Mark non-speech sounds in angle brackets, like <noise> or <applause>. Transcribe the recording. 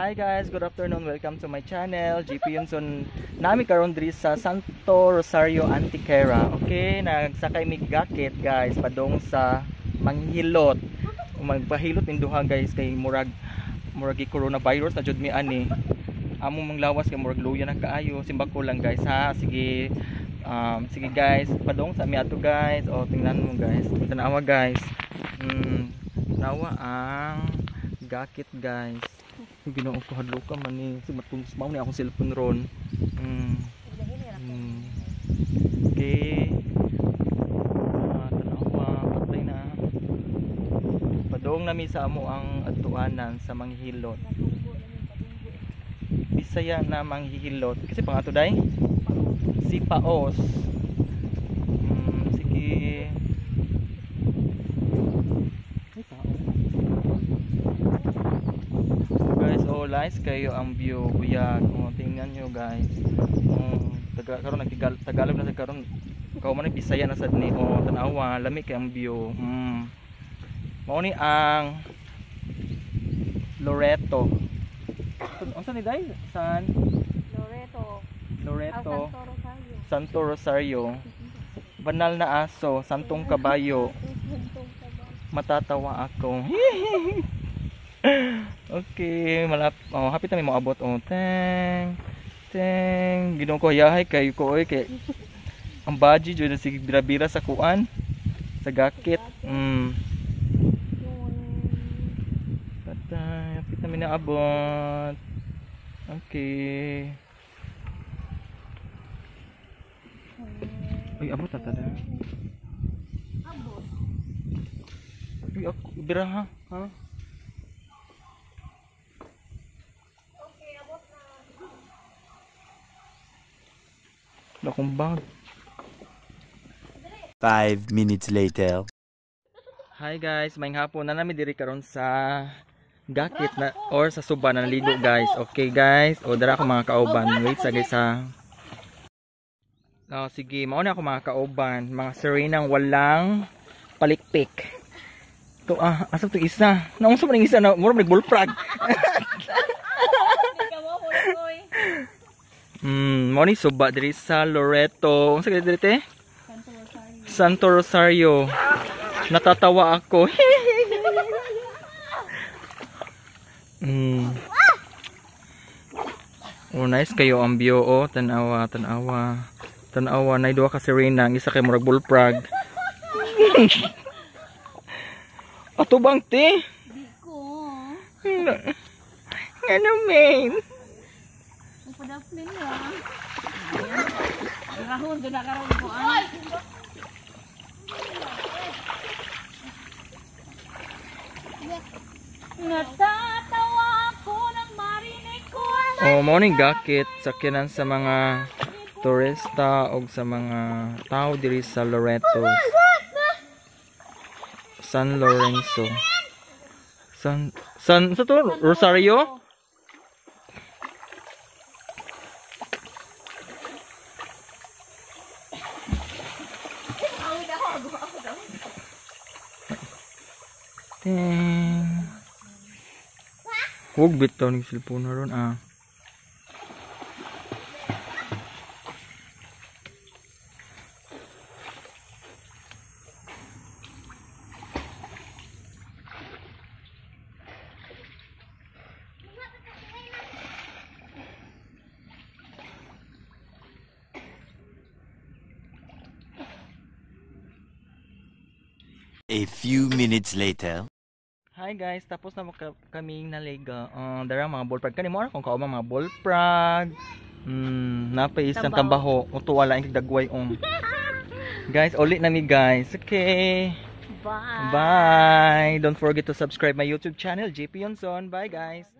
Hi guys, good afternoon. Welcome to my channel. GP Yunson. Nami karon diri sa Santo Rosario Antiquera. Okay, nagsakay mi gakit guys padong sa Manghilot. Magpahilot ning duha guys kay murag murag coronavirus na jud mi ani. Amo mang lawas kay murag luya na kaayo. Simba ko lang guys ha. Sige. Um, sige guys, padong sa mi ato guys. O tingnan mo guys. Tanawa guys. Mm, nawa ang gakit guys ginoo ko hadlo ka man ni si matungos mao ni akong cellphone ron. Mm. mm. okay ah, tanawa patay na. Padong nami sa amo ang atuanan sa manghihilot. Bisaya na manghihilot. Kasi pangato day? Si Paos mm, sige ay tao guys nice kayo ang view kuya. Oh, tingnan nyo guys. Oh, taga karon nagtigal tagalog na sa karon kao man bisaya na sad ni oh tanawa lami kay ang view. Mm. mao ni ang Loreto. Unsa ni dai san? Loreto. Loreto. Ah, Santo Rosario. Santo Rosario. Banal na aso santong kabayo. Matatawa ako. <laughs> okay, malap oh, happy ta mi mo abot oh. Teng. Teng. Ginoo ko yahay kay ko oy kay ang baji jud na sige bira-bira sa kuan sa gakit. Mm. Patay, mi na abot. Okay. Uy, abot ta da. Abot. Uy, ako bira ha. Ha? Okay, abot na. Wala akong bag. Five minutes later. Hi guys, may hapon na namin diri karon sa gakit na or sa suba na naligo guys. Okay guys, o dara ako mga kauban. Wait sa guys ha. Oh, sige, mao na ako mga kauban, mga serenang walang palikpik. To ah, asa to isa? Man ning isa na mura man bullfrog. <laughs> Hindi ka mo huloy. Hmm, mao ni suba diri sa Loreto. Unsa kay diri te? Santo Rosario. Santo Rosario. Natatawa ako. <laughs> mm. Oh, nice kayo ang view oh. Tanawa, tanawa. Tanawa, nay duha ka sirena, ang isa kay murag bullfrog. <laughs> Ato bang te? Di ko. Ano main? Magpadaplin lang. Rahon, doon na karoon ko. Ay! Natatawa ako nang marinig ko Oh, morning gakit sakyanan sa mga turista o sa mga tao diri sa Loreto. San Lorenzo. San San sa to Rosario? Ting. Huwag bitaw ng cellphone na ron ah. A few minutes later. Hi guys, tapos na maka- kaming naliga. Uh, dara mga bullfrog. Kani mo ara kung kauma mga bullfrog. Hmm, napay isang Tambaho. tambaho. Uto wala ang dagway on. guys, ulit na mi guys. Okay. Bye. Bye. Don't forget to subscribe my YouTube channel, JP Yonson. Bye guys.